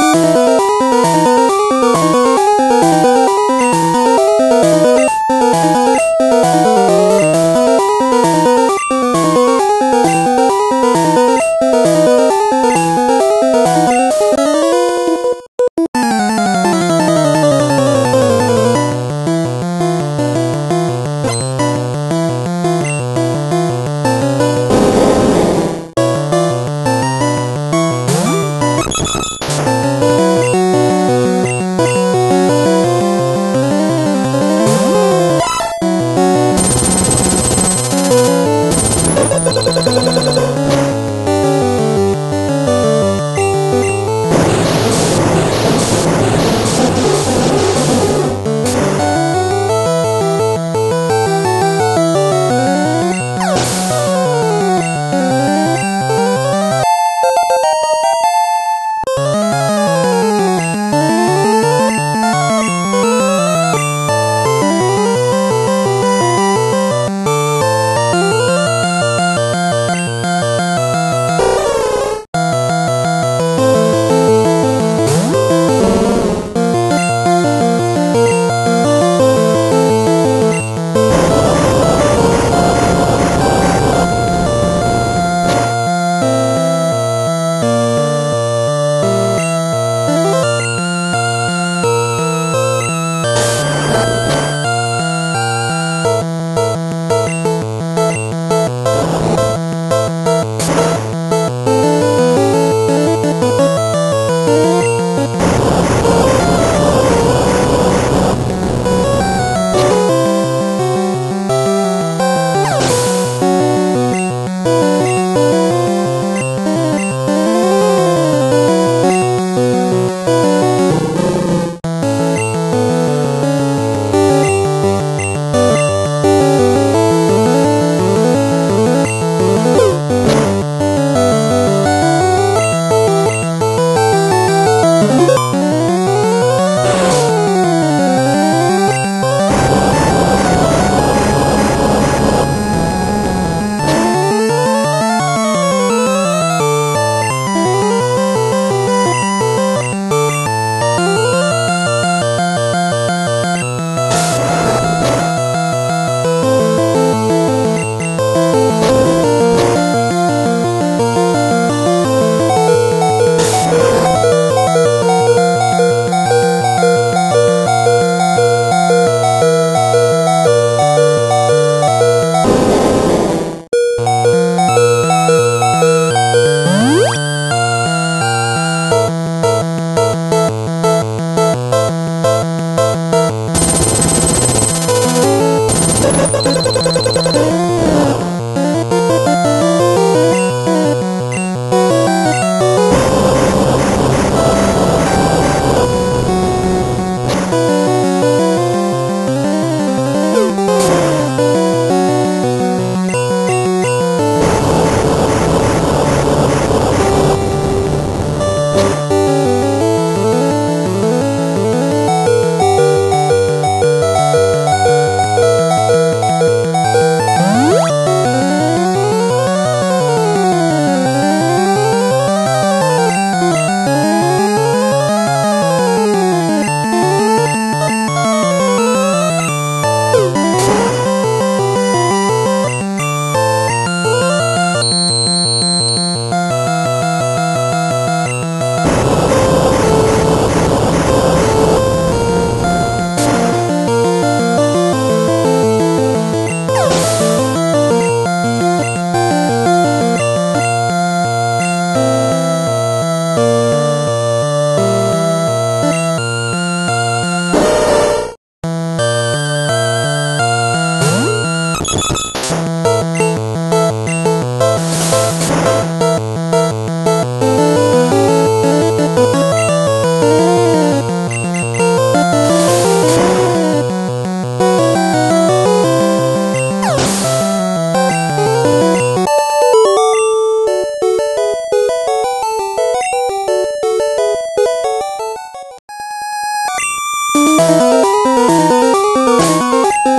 Thank you. Música